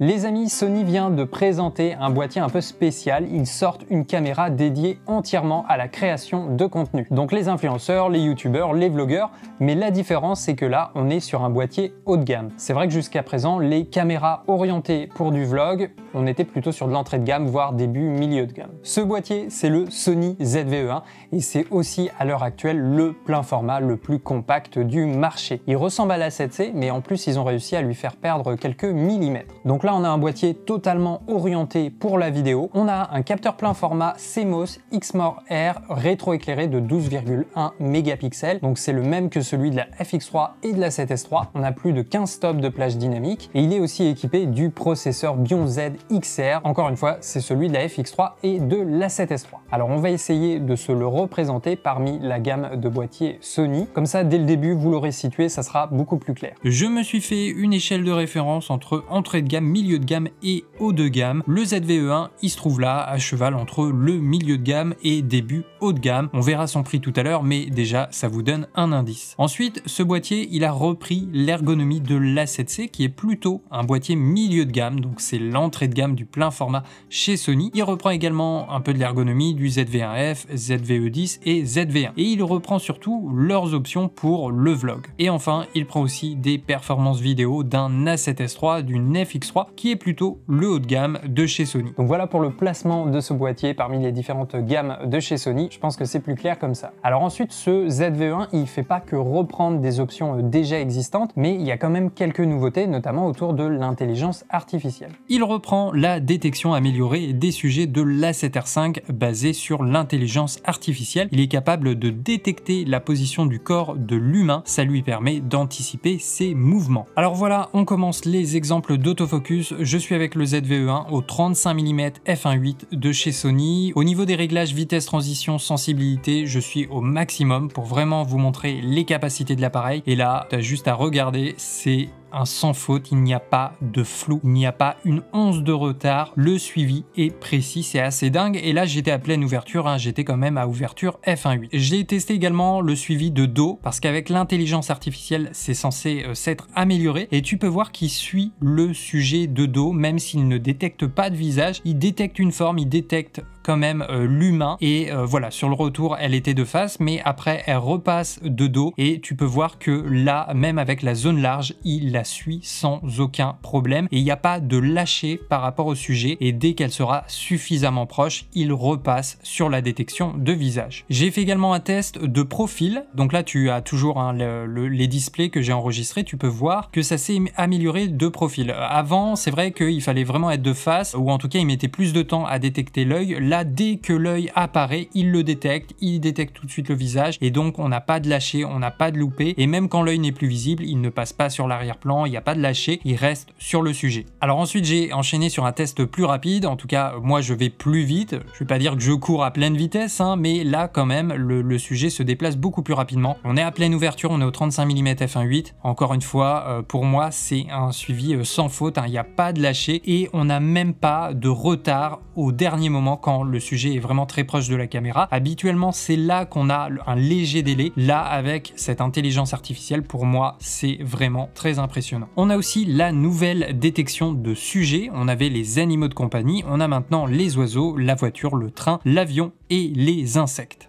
Les amis, Sony vient de présenter un boîtier un peu spécial. Ils sortent une caméra dédiée entièrement à la création de contenu. Donc les influenceurs, les youtubeurs, les vlogueurs, mais la différence c'est que là, on est sur un boîtier haut de gamme. C'est vrai que jusqu'à présent, les caméras orientées pour du vlog, on était plutôt sur de l'entrée de gamme, voire début milieu de gamme. Ce boîtier, c'est le Sony ZV-E1 et c'est aussi à l'heure actuelle le plein format le plus compact du marché. Il ressemble à la 7C, mais en plus, ils ont réussi à lui faire perdre quelques millimètres. On a un boîtier totalement orienté pour la vidéo. On a un capteur plein format CMOS Xmore R rétroéclairé de 12,1 mégapixels. Donc c'est le même que celui de la FX3 et de la 7S3. On a plus de 15 stops de plage dynamique et il est aussi équipé du processeur Bion Z XR. Encore une fois, c'est celui de la FX3 et de la 7S3. Alors on va essayer de se le représenter parmi la gamme de boîtiers Sony. Comme ça, dès le début, vous l'aurez situé, ça sera beaucoup plus clair. Je me suis fait une échelle de référence entre entrée de gamme, milieu de gamme et haut de gamme. Le ZVE1, il se trouve là, à cheval entre le milieu de gamme et début haut de gamme. On verra son prix tout à l'heure, mais déjà, ça vous donne un indice. Ensuite, ce boîtier, il a repris l'ergonomie de l'A7C, qui est plutôt un boîtier milieu de gamme, donc c'est l'entrée de gamme du plein format chez Sony. Il reprend également un peu de l'ergonomie du ZV1F, ZVE10 et ZV1. Et il reprend surtout leurs options pour le vlog. Et enfin, il prend aussi des performances vidéo d'un A7S3, d'une FX3, qui est plutôt le haut de gamme de chez Sony. Donc voilà pour le placement de ce boîtier parmi les différentes gammes de chez Sony. Je pense que c'est plus clair comme ça. Alors ensuite, ce ZVE1, il fait pas que reprendre des options déjà existantes, mais il y a quand même quelques nouveautés, notamment autour de l'intelligence artificielle. Il reprend la détection améliorée des sujets de l'A7R5 basée sur l'intelligence artificielle. Il est capable de détecter la position du corps de l'humain. Ça lui permet d'anticiper ses mouvements. Alors voilà, on commence les exemples d'autofocus. Je suis avec le ZVE1 au 35 mm f1.8 de chez Sony. Au niveau des réglages vitesse transition sensibilité, je suis au maximum pour vraiment vous montrer les capacités de l'appareil. Et là, tu as juste à regarder, c'est un sans faute, il n'y a pas de flou, il n'y a pas une once de retard, le suivi est précis, c'est assez dingue. Et là, j'étais à pleine ouverture, hein, j'étais quand même à ouverture F1.8. J'ai testé également le suivi de dos, parce qu'avec l'intelligence artificielle, c'est censé euh, s'être amélioré, et tu peux voir qu'il suit le sujet de dos, même s'il ne détecte pas de visage, il détecte une forme, il détecte même euh, l'humain et euh, voilà sur le retour elle était de face mais après elle repasse de dos et tu peux voir que là même avec la zone large il la suit sans aucun problème et il n'y a pas de lâcher par rapport au sujet et dès qu'elle sera suffisamment proche il repasse sur la détection de visage. J'ai fait également un test de profil donc là tu as toujours hein, les displays que j'ai enregistrés tu peux voir que ça s'est amélioré de profil. Avant c'est vrai qu'il fallait vraiment être de face ou en tout cas il mettait plus de temps à détecter l'œil. Là dès que l'œil apparaît, il le détecte, il détecte tout de suite le visage et donc on n'a pas de lâcher, on n'a pas de loupé et même quand l'œil n'est plus visible, il ne passe pas sur l'arrière-plan, il n'y a pas de lâcher, il reste sur le sujet. Alors ensuite, j'ai enchaîné sur un test plus rapide, en tout cas, moi je vais plus vite, je vais pas dire que je cours à pleine vitesse, hein, mais là quand même, le, sujet se déplace beaucoup plus rapidement. On est à pleine ouverture, on est au 35 mm f1.8, encore une fois, euh, pour moi, c'est un suivi euh, sans faute, hein. il n'y a pas de lâcher et on n'a même pas de retard au dernier moment quand le sujet est vraiment très proche de la caméra. Habituellement, c'est là qu'on a un léger délai. Là, avec cette intelligence artificielle, pour moi, c'est vraiment très impressionnant. On a aussi la nouvelle détection de sujets. On avait les animaux de compagnie, on a maintenant les oiseaux, la voiture, le train, l'avion et les insectes.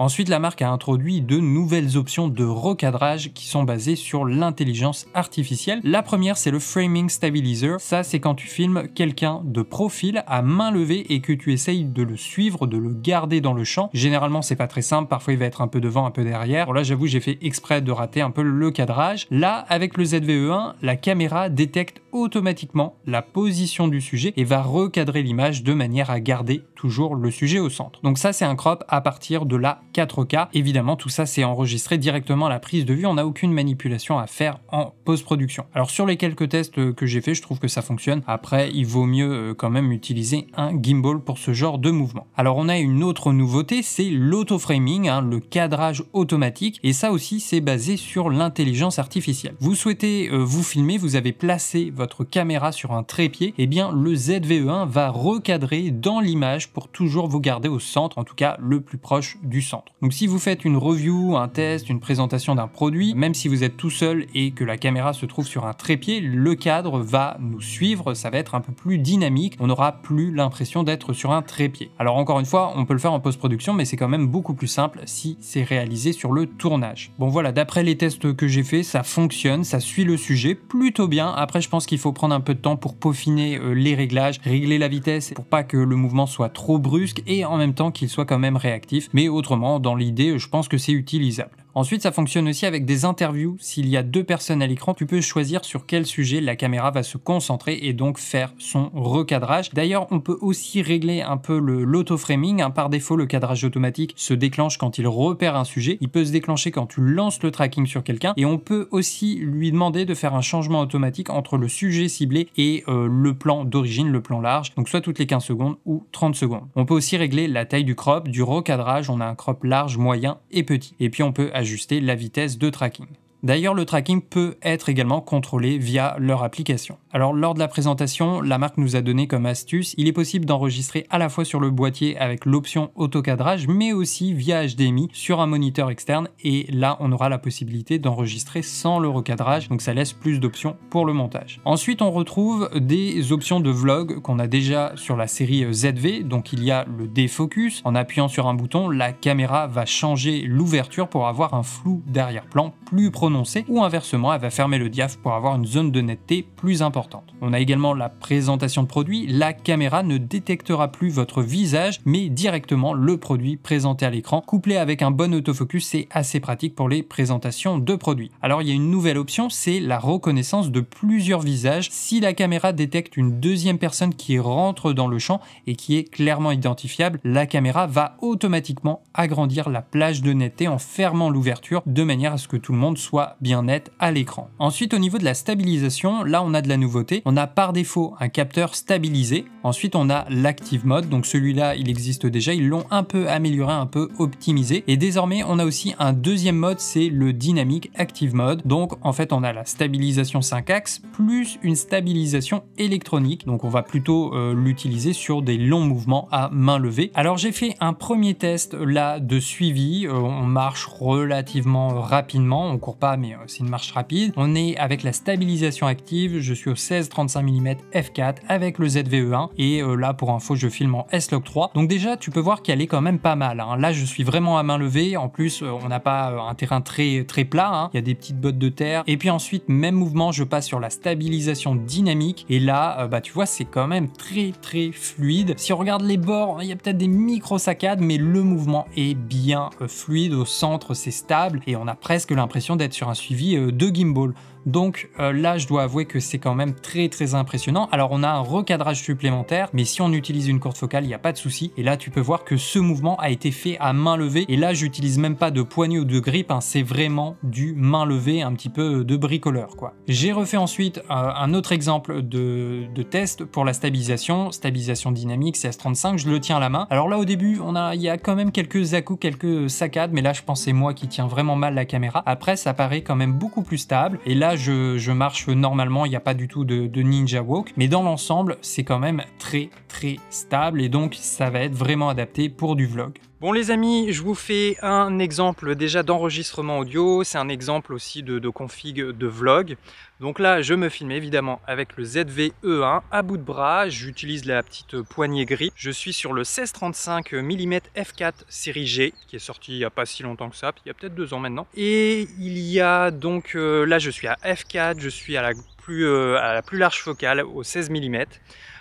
Ensuite, la marque a introduit de nouvelles options de recadrage qui sont basées sur l'intelligence artificielle. La première, c'est le Framing Stabilizer. Ça, c'est quand tu filmes quelqu'un de profil à main levée et que tu essayes de le suivre, de le garder dans le champ. Généralement, c'est pas très simple. Parfois, il va être un peu devant, un peu derrière. Là, j'avoue, j'ai fait exprès de rater un peu le cadrage. Là, avec le ZVE1, la caméra détecte automatiquement la position du sujet et va recadrer l'image de manière à garder toujours le sujet au centre. Donc ça c'est un crop à partir de la 4K. Évidemment tout ça c'est enregistré directement à la prise de vue, on n'a aucune manipulation à faire en post-production. Alors sur les quelques tests que j'ai fait, je trouve que ça fonctionne. Après il vaut mieux euh, quand même utiliser un gimbal pour ce genre de mouvement. Alors on a une autre nouveauté, c'est l'auto-framing, hein, le cadrage automatique et ça aussi c'est basé sur l'intelligence artificielle. Vous souhaitez euh, vous filmer, vous avez placé votre caméra sur un trépied, et eh bien le ZVE1 va recadrer dans l'image pour toujours vous garder au centre, en tout cas le plus proche du centre. Donc si vous faites une review, un test, une présentation d'un produit, même si vous êtes tout seul et que la caméra se trouve sur un trépied, le cadre va nous suivre, ça va être un peu plus dynamique, on n'aura plus l'impression d'être sur un trépied. Alors encore une fois, on peut le faire en post-production, mais c'est quand même beaucoup plus simple si c'est réalisé sur le tournage. Bon voilà, d'après les tests que j'ai fait, ça fonctionne, ça suit le sujet plutôt bien. Après, je pense qu'il faut prendre un peu de temps pour peaufiner euh, les réglages, régler la vitesse pour pas que le mouvement soit trop trop brusque et en même temps qu'il soit quand même réactif. Mais autrement, dans l'idée, je pense que c'est utilisable. Ensuite, ça fonctionne aussi avec des interviews. S'il y a deux personnes à l'écran, tu peux choisir sur quel sujet la caméra va se concentrer et donc faire son recadrage. D'ailleurs, on peut aussi régler un peu l'auto-framing. Hein. Par défaut, le cadrage automatique se déclenche quand il repère un sujet. Il peut se déclencher quand tu lances le tracking sur quelqu'un. Et on peut aussi lui demander de faire un changement automatique entre le sujet ciblé et euh, le plan d'origine, le plan large. Donc soit toutes les 15 secondes ou 30 secondes. On peut aussi régler la taille du crop, du recadrage. On a un crop large, moyen et petit. Et puis on peut ajuster la vitesse de tracking. D'ailleurs, le tracking peut être également contrôlé via leur application. Alors, lors de la présentation, la marque nous a donné comme astuce, il est possible d'enregistrer à la fois sur le boîtier avec l'option autocadrage, mais aussi via HDMI sur un moniteur externe. Et là, on aura la possibilité d'enregistrer sans le recadrage, donc ça laisse plus d'options pour le montage. Ensuite, on retrouve des options de vlog qu'on a déjà sur la série ZV. Donc, il y a le défocus. En appuyant sur un bouton, la caméra va changer l'ouverture pour avoir un flou d'arrière-plan plus prononcé ou inversement elle va fermer le diaph pour avoir une zone de netteté plus importante. On a également la présentation de produit, la caméra ne détectera plus votre visage mais directement le produit présenté à l'écran. Couplé avec un bon autofocus, c'est assez pratique pour les présentations de produits. Alors il y a une nouvelle option, c'est la reconnaissance de plusieurs visages. Si la caméra détecte une deuxième personne qui rentre dans le champ et qui est clairement identifiable, la caméra va automatiquement agrandir la plage de netteté en fermant l'ouverture de manière à ce que tout le monde soit bien net à l'écran. Ensuite, au niveau de la stabilisation, là on a de la nouveauté. On a par défaut un capteur stabilisé. Ensuite, on a l'active mode. Donc celui-là, il existe déjà. Ils l'ont un peu amélioré, un peu optimisé. Et désormais, on a aussi un deuxième mode, c'est le dynamique active mode. Donc en fait, on a la stabilisation 5 axes plus une stabilisation électronique. Donc on va plutôt euh, l'utiliser sur des longs mouvements à main levée. Alors j'ai fait un premier test là de suivi. Euh, on marche relativement rapidement. On court pas mais euh, c'est une marche rapide. On est avec la stabilisation active, je suis au 16-35 mm f4 avec le ZVE1 et euh, là pour info je filme en S-Log 3. Donc déjà tu peux voir qu'elle est quand même pas mal. Hein. Là je suis vraiment à main levée, en plus euh, on n'a pas un terrain très très plat, hein. il y a des petites bottes de terre. Et puis ensuite même mouvement je passe sur la stabilisation dynamique et là bah tu vois c'est quand même très très fluide. Si on regarde les bords, il y a peut-être des micro saccades mais le mouvement est bien fluide au centre, c'est stable et on a presque l'impression d'être sur un suivi euh, de gimbal. Donc euh, là, je dois avouer que c'est quand même très très impressionnant. Alors on a un recadrage supplémentaire, mais si on utilise une corde focale, il n'y a pas de souci. Et là, tu peux voir que ce mouvement a été fait à main levée. Et là, j'utilise même pas de poignée ou de grippe, hein. c'est vraiment du main levée, un petit peu de bricoleur quoi. J'ai refait ensuite euh, un autre exemple de, test pour la stabilisation, stabilisation dynamique CS35, je le tiens à la main. Alors là au début, il y a quand même quelques à quelques saccades, mais là je pense c'est moi qui tiens vraiment mal la caméra. Après, ça paraît quand même beaucoup plus stable. Et là, je, marche normalement, il n'y a pas du tout de, de ninja walk, mais dans l'ensemble, c'est quand même très très stable et donc ça va être vraiment adapté pour du vlog. Bon les amis, je vous fais un exemple déjà d'enregistrement audio, c'est un exemple aussi de, config de vlog. Donc là, je me filme évidemment avec le ZV-E1 à bout de bras, j'utilise la petite poignée gris. Je suis sur le 1635 mm f4 série G, qui est sorti il n'y a pas si longtemps que ça, il y a peut-être deux ans maintenant. Et il y a donc, euh, là je suis à f4, je suis à la plus, euh, à la plus large focale, au 16 mm.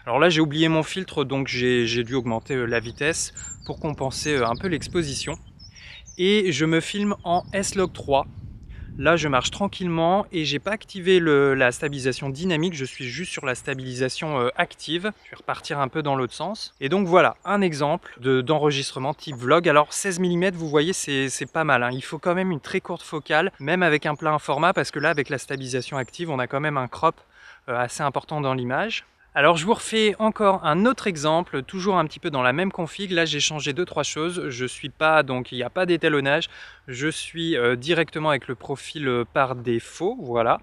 Alors là j'ai oublié mon filtre, donc j'ai dû augmenter euh, la vitesse pour compenser un peu l'exposition. Et je me filme en S-Log 3, Là, je marche tranquillement et j'ai pas activé la stabilisation dynamique, je suis juste sur la stabilisation euh, active. Je vais repartir un peu dans l'autre sens. Et donc voilà, un exemple d'enregistrement type vlog. Alors 16 mm, vous voyez, c'est pas mal. Hein. Il faut quand même une très courte focale, même avec un plein format, parce que là, avec la stabilisation active, on a quand même un crop euh, assez important dans l'image. Alors je vous refais encore un autre exemple, toujours un petit peu dans la même config. Là j'ai changé deux trois choses. Je suis pas donc il n'y a pas d'étalonnage. Je suis euh, directement avec le profil euh, par défaut, voilà.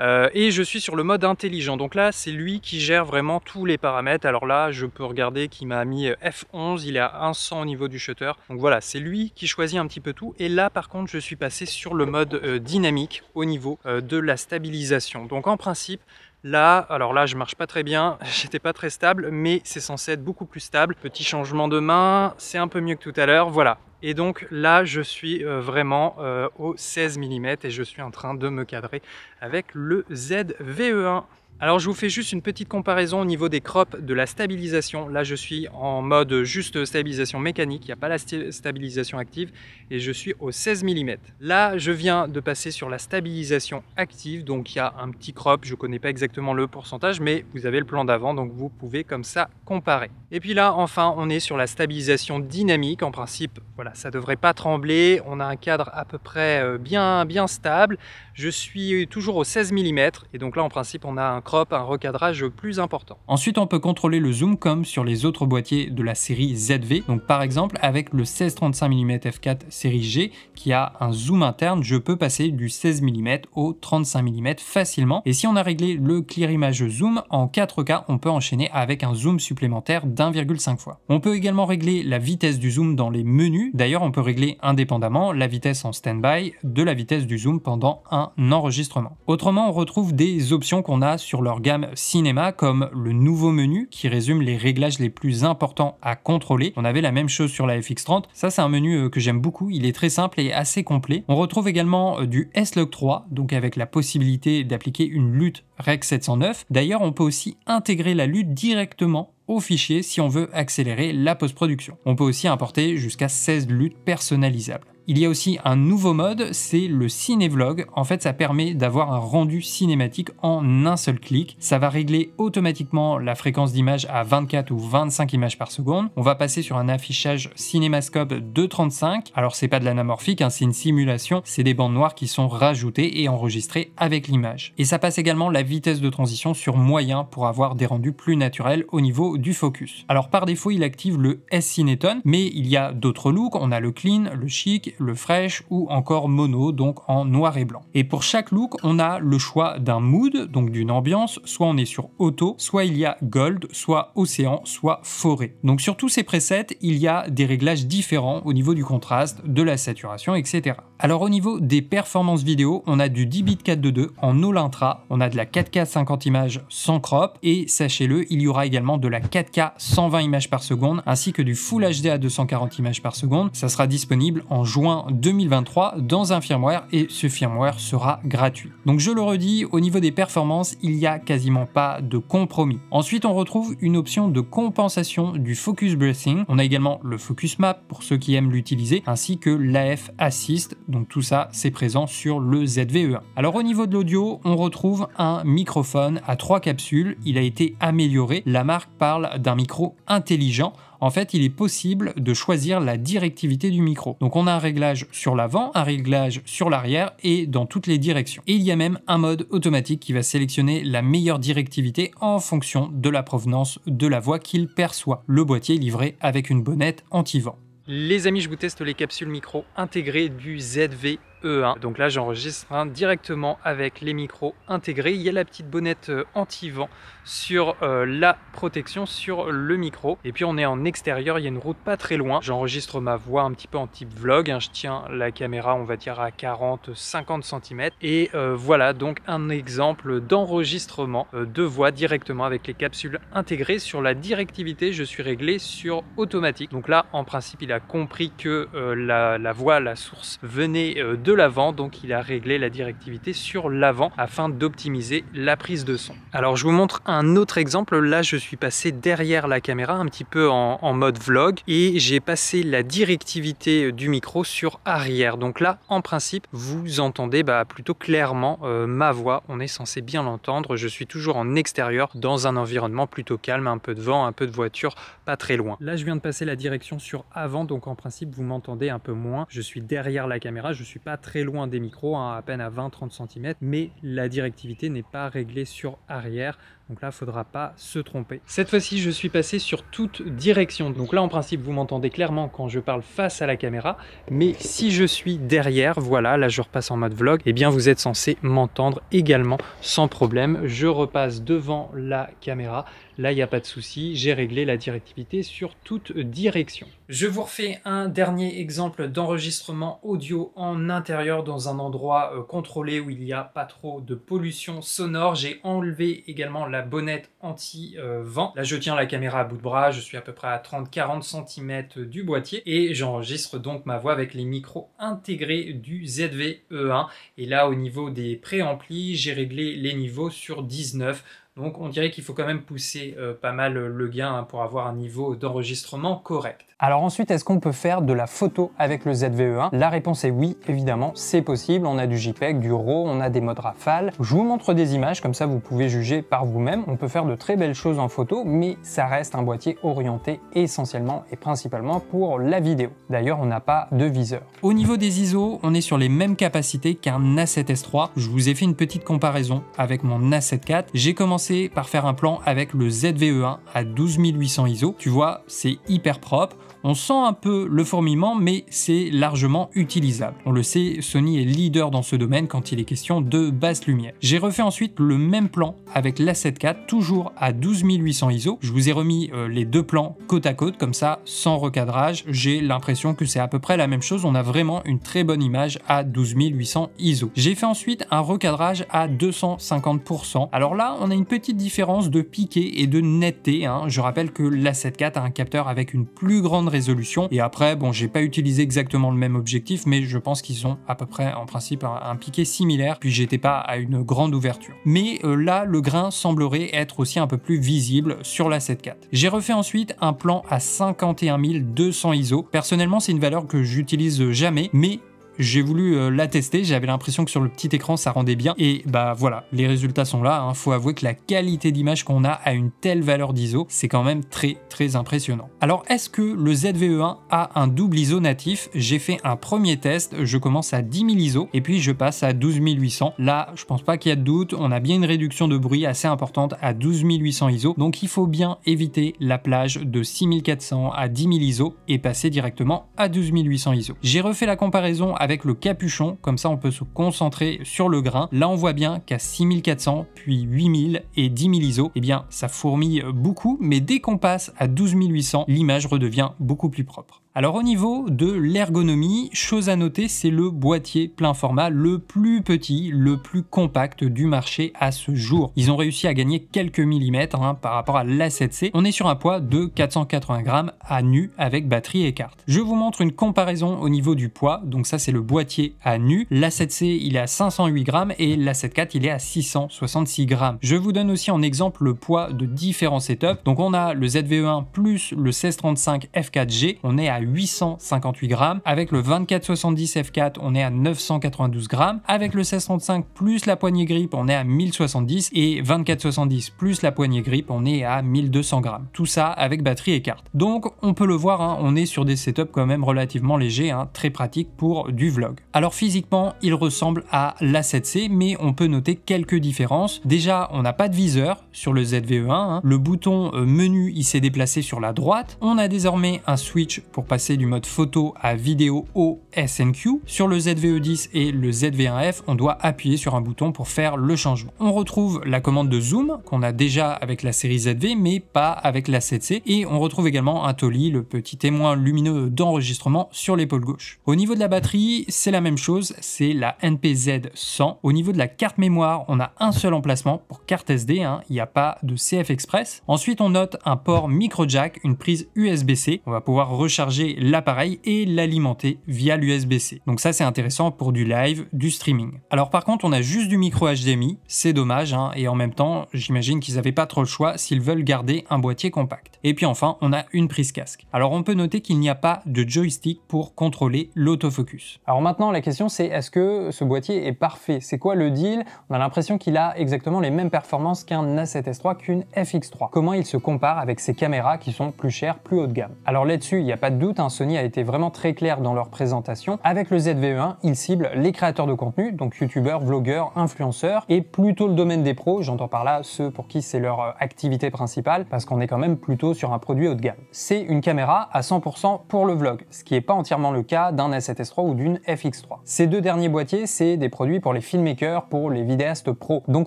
Euh, et je suis sur le mode intelligent. Donc là, c'est lui qui gère vraiment tous les paramètres. Alors là, je peux regarder qu'il m'a mis F11, il est à 100 au niveau du shutter. Donc voilà, c'est lui qui choisit un petit peu tout. Et là, par contre, je suis passé sur le mode dynamique au niveau de la stabilisation. Donc en principe, Là, alors là, je marche pas très bien, j'étais pas très stable, mais c'est censé être beaucoup plus stable. Petit changement de main, c'est un peu mieux que tout à l'heure, voilà. Et donc là, je suis euh, vraiment euh, au 16 mm et je suis en train de me cadrer avec le ZVE1. Alors je vous fais juste une petite comparaison au niveau des crops de la stabilisation. Là je suis en mode juste stabilisation mécanique, il n'y a pas la stabilisation active et je suis au 16 mm. Là je viens de passer sur la stabilisation active, donc il y a un petit crop, je ne connais pas exactement le pourcentage mais vous avez le plan d'avant donc vous pouvez comme ça comparer. Et puis là enfin on est sur la stabilisation dynamique, en principe voilà ça devrait pas trembler, on a un cadre à peu près euh, bien, bien stable. Je suis toujours au 16 mm et donc là en principe on a un un recadrage plus important. Ensuite, on peut contrôler le zoom comme sur les autres boîtiers de la série ZV. Donc par exemple, avec le 1635 mm f4 série G qui a un zoom interne, je peux passer du 16 mm au 35 mm facilement. Et si on a réglé le clear image zoom en 4K, on peut enchaîner avec un zoom supplémentaire d'1,5 fois. On peut également régler la vitesse du zoom dans les menus. D'ailleurs, on peut régler indépendamment la vitesse en standby de la vitesse du zoom pendant un enregistrement. Autrement, on retrouve des options qu'on a sur leur gamme cinéma comme le nouveau menu qui résume les réglages les plus importants à contrôler. On avait la même chose sur la FX30. Ça, c'est un menu euh, que j'aime beaucoup. Il est très simple et assez complet. On retrouve également euh, du S-Log 3, donc avec la possibilité d'appliquer une lutte Rec 709. D'ailleurs, on peut aussi intégrer la lutte directement au fichier si on veut accélérer la post-production. On peut aussi importer jusqu'à 16 luttes personnalisables. Il y a aussi un nouveau mode, c'est le ciné-vlog. En fait, ça permet d'avoir un rendu cinématique en un seul clic. Ça va régler automatiquement la fréquence d'image à 24 ou 25 images par seconde. On va passer sur un affichage cinémascope de 35. Alors, c'est pas de l'anamorphique, hein, c'est une simulation. C'est des bandes noires qui sont rajoutées et enregistrées avec l'image. Et ça passe également la vitesse de transition sur moyen pour avoir des rendus plus naturels au niveau du focus. Alors, par défaut, il active le S-Cinéton, mais il y a d'autres looks. On a le clean, le chic, le fresh ou encore mono, donc en noir et blanc. Et pour chaque look, on a le choix d'un mood, donc d'une ambiance, soit on est sur auto, soit il y a gold, soit océan, soit forêt. Donc sur tous ces presets, il y a des réglages différents au niveau du contraste, de la saturation, etc. Alors au niveau des performances vidéo, on a du 10 bits 422 en all intra, on a de la 4K 50 images sans crop, et sachez-le, il y aura également de la 4K 120 images par seconde, ainsi que du Full HD à 240 images par seconde. Ça sera disponible en juin 2023 dans un firmware et ce firmware sera gratuit. Donc je le redis, au niveau des performances, il n'y a quasiment pas de compromis. Ensuite, on retrouve une option de compensation du focus breathing. On a également le focus map pour ceux qui aiment l'utiliser, ainsi que l'AF assist. Donc tout ça, c'est présent sur le ZVE1. Alors au niveau de l'audio, on retrouve un microphone à trois capsules. Il a été amélioré. La marque parle d'un micro intelligent en fait, il est possible de choisir la directivité du micro. Donc on a un réglage sur l'avant, un réglage sur l'arrière et dans toutes les directions. Et il y a même un mode automatique qui va sélectionner la meilleure directivité en fonction de la provenance de la voix qu'il perçoit. Le boîtier est livré avec une bonnette anti-vent. Les amis, je vous teste les capsules micro intégrées du ZV E1. Donc là j'enregistre hein, directement avec les micros intégrés. Il y a la petite bonnette euh, anti-vent sur euh, la protection sur le micro. Et puis on est en extérieur, il y a une route pas très loin. J'enregistre ma voix un petit peu en type vlog. Hein. Je tiens la caméra on va dire à 40-50 cm. Et euh, voilà donc un exemple d'enregistrement de voix directement avec les capsules intégrées. Sur la directivité, je suis réglé sur automatique. Donc là en principe il a compris que la voix, la source venait de l'avant. Donc il a réglé la directivité sur l'avant afin d'optimiser la prise de son. Alors je vous montre un autre exemple. Là je suis passé derrière la caméra un petit peu en, mode vlog et j'ai passé la directivité du micro sur arrière. Donc là en principe vous entendez bah, plutôt clairement euh, ma voix. On est censé bien l'entendre. Je suis toujours en extérieur dans un environnement plutôt calme, un peu de vent, un peu de voiture, pas très loin. Là je viens de passer la direction sur avant donc en principe vous m'entendez un peu moins. Je suis derrière la caméra, je suis pas très loin des micros, hein, à peine à 20-30 cm, mais la directivité n'est pas réglée sur arrière. Donc là, il faudra pas se tromper. Cette fois-ci, je suis passé sur toute direction. Donc là, en principe, vous m'entendez clairement quand je parle face à la caméra. Mais si je suis derrière, voilà, là, je repasse en mode vlog, et eh bien, vous êtes censé m'entendre également sans problème. Je repasse devant la caméra. Là, il n'y a pas de souci. J'ai réglé la directivité sur toute direction. Je vous refais un dernier exemple d'enregistrement audio en intérieur dans un endroit euh, contrôlé où il n'y a pas trop de pollution sonore. J'ai enlevé également la bonnette anti-vent. Là, je tiens la caméra à bout de bras. Je suis à peu près à 30-40 cm du boîtier et j'enregistre donc ma voix avec les micros intégrés du ZV-E1. Et là, au niveau des préamplis, j'ai réglé les niveaux sur 19 donc on dirait qu'il faut quand même pousser euh, pas mal le gain hein, pour avoir un niveau d'enregistrement correct. Alors ensuite, est-ce qu'on peut faire de la photo avec le ZVE1 La réponse est oui, évidemment, c'est possible. On a du JPEG, du RAW, on a des modes rafales. Je vous montre des images, comme ça vous pouvez juger par vous-même. On peut faire de très belles choses en photo, mais ça reste un boîtier orienté essentiellement et principalement pour la vidéo. D'ailleurs, on n'a pas de viseur. Au niveau des ISO, on est sur les mêmes capacités qu'un A7S3. Je vous ai fait une petite comparaison avec mon A7 IV. J'ai commencé par faire un plan avec le ZVE1 à 12800 ISO. Tu vois, c'est hyper propre. On sent un peu le fourmillement, mais c'est largement utilisable. On le sait, Sony est leader dans ce domaine quand il est question de basse lumière. J'ai refait ensuite le même plan avec l'A7 IV, toujours à 12800 ISO. Je vous ai remis euh, les deux plans côte à côte, comme ça, sans recadrage. J'ai l'impression que c'est à peu près la même chose. On a vraiment une très bonne image à 12800 ISO. J'ai fait ensuite un recadrage à 250%. Alors là, on a une petite différence de piqué et de netteté. Hein. Je rappelle que l'A7 IV a un capteur avec une plus grande résolution. Et après, bon, j'ai pas utilisé exactement le même objectif, mais je pense qu'ils ont à peu près en principe un, piqué similaire, puis j'étais pas à une grande ouverture. Mais euh, là, le grain semblerait être aussi un peu plus visible sur la 7.4. J'ai refait ensuite un plan à 51 200 ISO. Personnellement, c'est une valeur que j'utilise jamais, mais j'ai voulu euh, la tester, j'avais l'impression que sur le petit écran ça rendait bien et bah voilà, les résultats sont là. Hein. Faut avouer que la qualité d'image qu'on a à une telle valeur d'ISO, c'est quand même très très impressionnant. Alors est-ce que le ZVE1 a un double ISO natif? J'ai fait un premier test, je commence à 10 000 ISO et puis je passe à 12 800. Là, je pense pas qu'il y a de doute, on a bien une réduction de bruit assez importante à 12 800 ISO, donc il faut bien éviter la plage de 6400 à 10 000 ISO et passer directement à 12 800 ISO. J'ai refait la comparaison avec le capuchon, comme ça on peut se concentrer sur le grain. Là on voit bien qu'à 6400, puis 8000 et 10 000 ISO, eh bien ça fourmille beaucoup, mais dès qu'on passe à 12800, l'image redevient beaucoup plus propre. Alors au niveau de l'ergonomie, chose à noter, c'est le boîtier plein format le plus petit, le plus compact du marché à ce jour. Ils ont réussi à gagner quelques millimètres hein, par rapport à l'A7C. On est sur un poids de 480 grammes à nu avec batterie et carte. Je vous montre une comparaison au niveau du poids. Donc ça c'est le boîtier à nu. L'A7C il est à 508 grammes et l'A7 IV il est à 666 grammes. Je vous donne aussi en exemple le poids de différents setups. Donc on a le ZV1 plus le 1635 F4G. On est à 858 grammes. Avec le 2470 F4, on est à 992 grammes. Avec le 1635 plus la poignée grip, on est à 1070 et 2470 plus la poignée grip, on est à 1200 grammes. Tout ça avec batterie et carte. Donc on peut le voir, hein, on est sur des setups quand même relativement légers, hein, très pratiques pour du vlog. Alors physiquement, il ressemble à l'A7C, mais on peut noter quelques différences. Déjà, on n'a pas de viseur sur le ZVE1. Hein. Le bouton euh, menu, il s'est déplacé sur la droite. On a désormais un switch pour passer du mode photo à vidéo au SNQ. Sur le ZVE10 et le ZV1F, on doit appuyer sur un bouton pour faire le changement. On retrouve la commande de zoom qu'on a déjà avec la série ZV mais pas avec la 7C et on retrouve également un Tolly, le petit témoin lumineux d'enregistrement sur l'épaule gauche. Au niveau de la batterie, c'est la même chose, c'est la NPZ 100. Au niveau de la carte mémoire, on a un seul emplacement pour carte SD, hein. il n'y a pas de CF Express. Ensuite, on note un port micro jack, une prise USB-C. On va pouvoir recharger l'appareil et l'alimenter via l'USB-C. Donc ça, c'est intéressant pour du live, du streaming. Alors par contre, on a juste du micro HDMI, c'est dommage, hein, et en même temps, j'imagine qu'ils n'avaient pas trop le choix s'ils veulent garder un boîtier compact. Et puis enfin, on a une prise casque. Alors on peut noter qu'il n'y a pas de joystick pour contrôler l'autofocus. Alors maintenant, la question c'est est-ce que ce boîtier est parfait? C'est quoi le deal? On a l'impression qu'il a exactement les mêmes performances qu'un A7S3, qu'une FX3. Comment il se compare avec ces caméras qui sont plus chères, plus haut de gamme? Alors là-dessus, il n'y a pas de doute, hein, Sony a été vraiment très clair dans leur présentation. Avec le ZV-E1, il cible les créateurs de contenu, donc youtubeurs, vlogueurs, influenceurs, et plutôt le domaine des pros, j'entends par là ceux pour qui c'est leur euh, activité principale, parce qu'on est quand même plutôt sur un produit haut de gamme. C'est une caméra à 100% pour le vlog, ce qui n'est pas entièrement le cas d'un A7S3 ou d'une FX3. Ces deux derniers boîtiers, c'est des produits pour les filmmakers, pour les vidéastes pro. Donc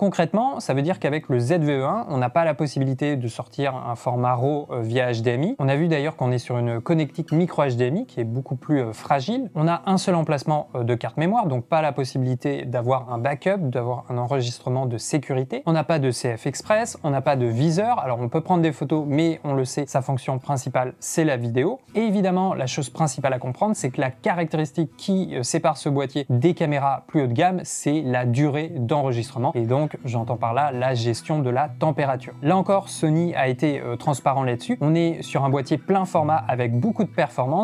concrètement, ça veut dire qu'avec le ZVE1, on n'a pas la possibilité de sortir un format RAW euh, via HDMI. On a vu d'ailleurs qu'on est sur une connectique micro HDMI qui est beaucoup plus euh, fragile. On a un seul emplacement euh, de carte mémoire, donc pas la possibilité d'avoir un backup, d'avoir un enregistrement de sécurité. On n'a pas de CF Express, on n'a pas de viseur. Alors on peut prendre des photos, mais on le sait, sa fonction principale, c'est la vidéo. Et évidemment, la chose principale à comprendre, c'est que la caractéristique qui sépare ce boîtier des caméras plus haut de gamme, c'est la durée d'enregistrement. Et donc, j'entends par là la gestion de la température. Là encore, Sony a été euh, transparent là-dessus. On est sur un boîtier plein format avec beaucoup de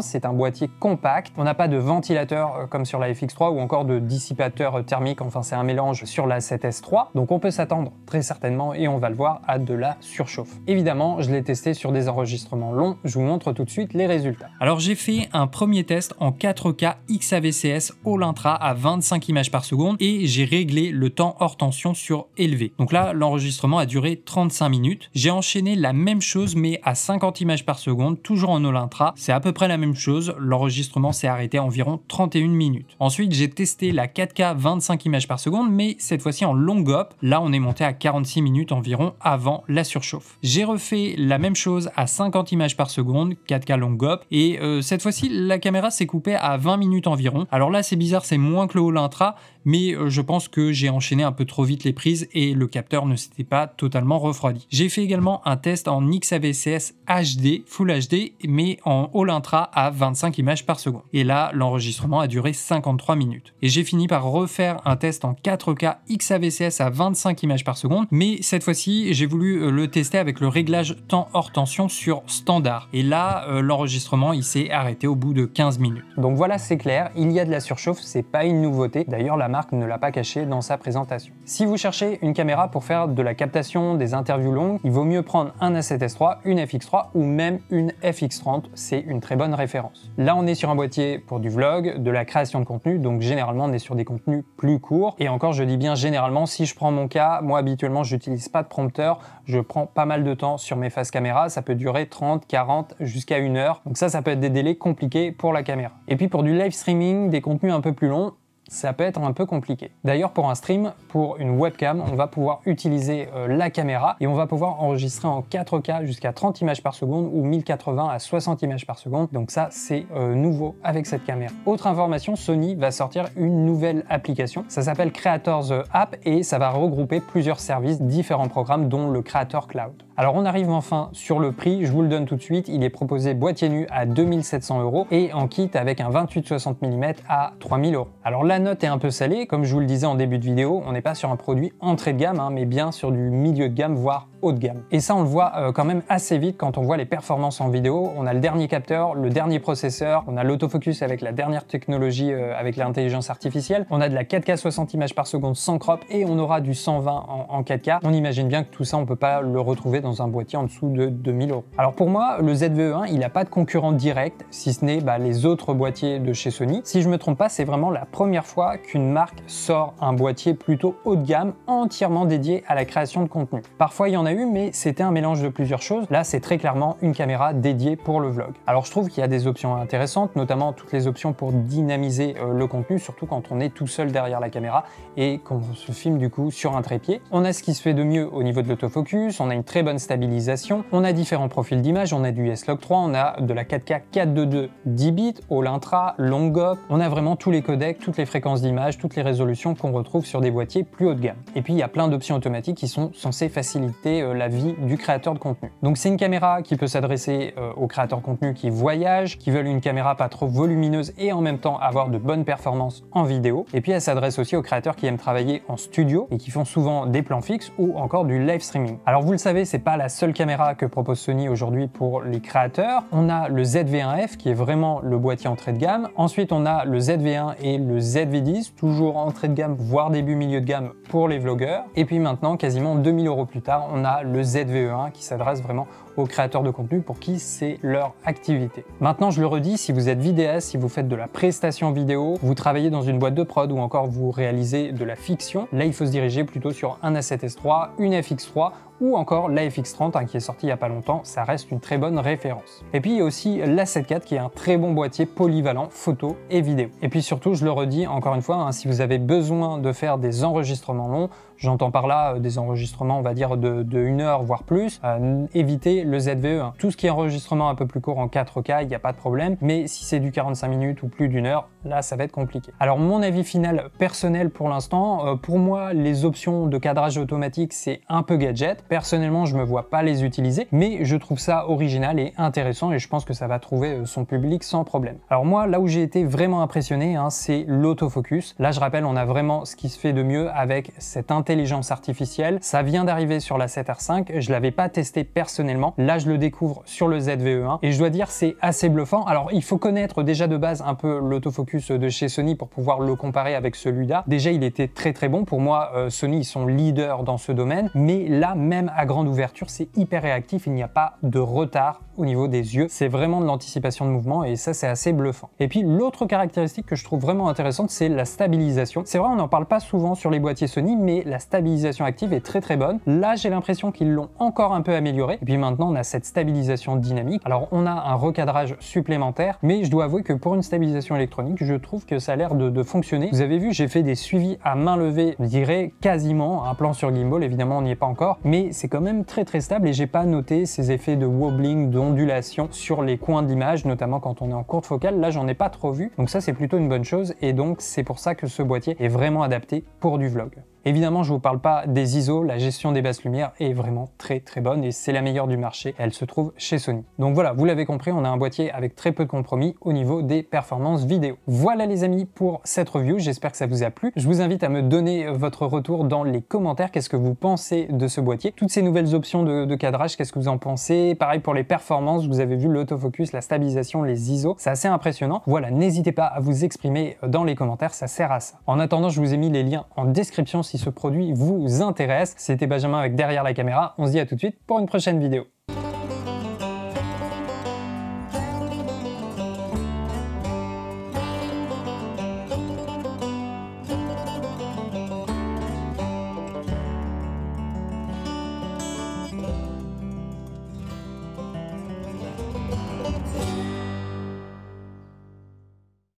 C'est un boîtier compact. On n'a pas de ventilateur euh, comme sur la FX3 ou encore de dissipateur euh, thermique. Enfin, c'est un mélange sur la 7S3. Donc, on peut s'attendre très certainement, et on va le voir, à de la surchauffe. Évidemment, je l'ai testé sur des enregistrements longs. Je vous montre tout de suite les résultats. Alors, j'ai fait un premier test en 4K XAVCS All Intra à 25 images par seconde et j'ai réglé le temps hors tension sur élevé. Donc là, l'enregistrement a duré 35 minutes. J'ai enchaîné la même chose mais à 50 images par seconde, toujours en All Intra. C'est à peu près la même chose. L'enregistrement s'est arrêté à environ 31 minutes. Ensuite, j'ai testé la 4K 25 images par seconde, mais cette fois-ci en long op. Là, on est monté à 46 minutes environ avant la surchauffe. J'ai refait la même chose à 50 images par seconde, 4K long op, et euh, cette fois-ci, la caméra s'est coupée à 20 minutes environ. Alors là, c'est bizarre, c'est moins que le All Intra, mais euh, je pense que j'ai enchaîné un peu trop vite les prises et le capteur ne s'était pas totalement refroidi. J'ai fait également un test en XAVCS HD, Full HD, mais en All Intra à 25 images par seconde. Et là, l'enregistrement a duré 53 minutes. Et j'ai fini par refaire un test en 4K XAVCS à 25 images par seconde, mais cette fois-ci, j'ai voulu euh, le tester avec le réglage temps hors tension sur standard. Et là, euh, l'enregistrement, il s'est arrêté au bout de 15 minutes. Donc voilà, c'est clair, il y a de la surchauffe, c'est pas une nouveauté. D'ailleurs, la marque ne l'a pas caché dans sa présentation. Si vous cherchez une caméra pour faire de la captation, des interviews longues, il vaut mieux prendre un A7S3, une FX3 ou même une FX30, c'est une très bonne référence. Là, on est sur un boîtier pour du vlog, de la création de contenu, donc généralement on est sur des contenus plus courts. Et encore, je dis bien généralement, si je prends mon cas, moi habituellement j'utilise pas de prompteur, je prends pas mal de temps sur mes faces caméra, ça peut durer 30, 40, jusqu'à une heure. Donc ça, ça peut être des délais compliqués pour la caméra. Et puis pour du live streaming, des contenus un peu plus longs, ça peut être un peu compliqué. D'ailleurs, pour un stream, pour une webcam, on va pouvoir utiliser euh, la caméra et on va pouvoir enregistrer en 4K jusqu'à 30 images par seconde ou 1080 à 60 images par seconde. Donc ça, c'est euh, nouveau avec cette caméra. Autre information, Sony va sortir une nouvelle application. Ça s'appelle Creators App et ça va regrouper plusieurs services, différents programmes, dont le Creator Cloud. Alors on arrive enfin sur le prix, je vous le donne tout de suite, il est proposé boîtier nu à 2700 euros et en kit avec un 28-60 mm à 3000 euros. Alors la note est un peu salée, comme je vous le disais en début de vidéo, on n'est pas sur un produit entrée de gamme, hein, mais bien sur du milieu de gamme, voire haut de gamme. Et ça on le voit euh, quand même assez vite quand on voit les performances en vidéo. On a le dernier capteur, le dernier processeur, on a l'autofocus avec la dernière technologie euh, avec l'intelligence artificielle, on a de la 4K 60 images par seconde sans crop et on aura du 120 en, en 4K. On imagine bien que tout ça on peut pas le retrouver dans un boîtier en dessous de 2000 euros. Alors pour moi, le ZVE1, il n'a pas de concurrent direct, si ce n'est bah, les autres boîtiers de chez Sony. Si je me trompe pas, c'est vraiment la première fois qu'une marque sort un boîtier plutôt haut de gamme, entièrement dédié à la création de contenu. Parfois, il y en a eu, mais c'était un mélange de plusieurs choses. Là, c'est très clairement une caméra dédiée pour le vlog. Alors je trouve qu'il y a des options intéressantes, notamment toutes les options pour dynamiser euh, le contenu, surtout quand on est tout seul derrière la caméra et qu'on se filme du coup sur un trépied. On a ce qui se fait de mieux au niveau de l'autofocus, on a une très bonne stabilisation, on a différents profils d'image, on a du S-Log 3, on a de la 4K 422 10 bits, All Intra, Longop, on a vraiment tous les codecs, toutes les fréquences d'image, toutes les résolutions qu'on retrouve sur des boîtiers plus haut de gamme. Et puis il y a plein d'options automatiques qui sont censées faciliter euh, la vie du créateur de contenu. Donc c'est une caméra qui peut s'adresser euh, aux créateurs de contenu qui voyagent, qui veulent une caméra pas trop volumineuse et en même temps avoir de bonnes performances en vidéo. Et puis elle s'adresse aussi aux créateurs qui aiment travailler en studio et qui font souvent des plans fixes ou encore du live streaming. Alors vous le savez, c'est pas la seule caméra que propose Sony aujourd'hui pour les créateurs. On a le ZV1F qui est vraiment le boîtier entrée de gamme. Ensuite, on a le ZV1 et le ZV10, toujours entrée de gamme, voire début milieu de gamme pour les vlogueurs. Et puis maintenant, quasiment 2000 euros plus tard, on a le ZVE1 qui s'adresse vraiment aux créateurs de contenu pour qui c'est leur activité. Maintenant, je le redis, si vous êtes vidéaste, si vous faites de la prestation vidéo, vous travaillez dans une boîte de prod ou encore vous réalisez de la fiction, là il faut se diriger plutôt sur un A7S3, une FX3 ou encore la FX30 hein, qui est sortie il n'y a pas longtemps, ça reste une très bonne référence. Et puis il y a aussi la 7 IV qui est un très bon boîtier polyvalent photo et vidéo. Et puis surtout, je le redis encore une fois, hein, si vous avez besoin de faire des enregistrements longs, j'entends par là euh, des enregistrements on va dire de, 1 heure voire plus, euh, évitez le ZVE1. Tout ce qui est enregistrement un peu plus court en 4K, il n'y a pas de problème, mais si c'est du 45 minutes ou plus d'une heure, là ça va être compliqué. Alors mon avis final personnel pour l'instant, euh, pour moi les options de cadrage automatique c'est un peu gadget. Personnellement je me vois pas les utiliser, mais je trouve ça original et intéressant et je pense que ça va trouver euh, son public sans problème. Alors moi là où j'ai été vraiment impressionné, hein, c'est l'autofocus. Là je rappelle on a vraiment ce qui se fait de mieux avec cette intelligence artificielle. Ça vient d'arriver sur la 7R5, je l'avais pas testé personnellement. Là je le découvre sur le ZVE1 et je dois dire c'est assez bluffant. Alors il faut connaître déjà de base un peu l'autofocus de chez Sony pour pouvoir le comparer avec celui-là. Déjà, il était très très bon. Pour moi, euh, Sony, ils sont leaders dans ce domaine. Mais là, même à grande ouverture, c'est hyper réactif. Il n'y a pas de retard au niveau des yeux. C'est vraiment de l'anticipation de mouvement et ça, c'est assez bluffant. Et puis, l'autre caractéristique que je trouve vraiment intéressante, c'est la stabilisation. C'est vrai, on n'en parle pas souvent sur les boîtiers Sony, mais la stabilisation active est très très bonne. Là, j'ai l'impression qu'ils l'ont encore un peu amélioré. Et puis maintenant, on a cette stabilisation dynamique. Alors, on a un recadrage supplémentaire, mais je dois avouer que pour une stabilisation électronique, je trouve que ça a l'air de, fonctionner. Vous avez vu, j'ai fait des suivis à main levée, je dirais quasiment, un plan sur gimbal, évidemment on n'y est pas encore, mais c'est quand même très très stable et j'ai pas noté ces effets de wobbling, d'ondulation sur les coins de l'image, notamment quand on est en courte focale. Là, j'en ai pas trop vu, donc ça c'est plutôt une bonne chose et donc c'est pour ça que ce boîtier est vraiment adapté pour du vlog. Évidemment, je vous parle pas des ISO, la gestion des basses lumières est vraiment très très bonne et c'est la meilleure du marché. Elle se trouve chez Sony. Donc voilà, vous l'avez compris, on a un boîtier avec très peu de compromis au niveau des performances vidéo. Voilà les amis pour cette review, j'espère que ça vous a plu. Je vous invite à me donner votre retour dans les commentaires, qu'est-ce que vous pensez de ce boîtier? Toutes ces nouvelles options de, cadrage, qu'est-ce que vous en pensez? Pareil pour les performances, vous avez vu l'autofocus, la stabilisation, les ISO, c'est assez impressionnant. Voilà, n'hésitez pas à vous exprimer dans les commentaires, ça sert à ça. En attendant, je vous ai mis les liens en description si ce produit vous intéresse. C'était Benjamin avec Derrière la caméra. On se dit à tout de suite pour une prochaine vidéo.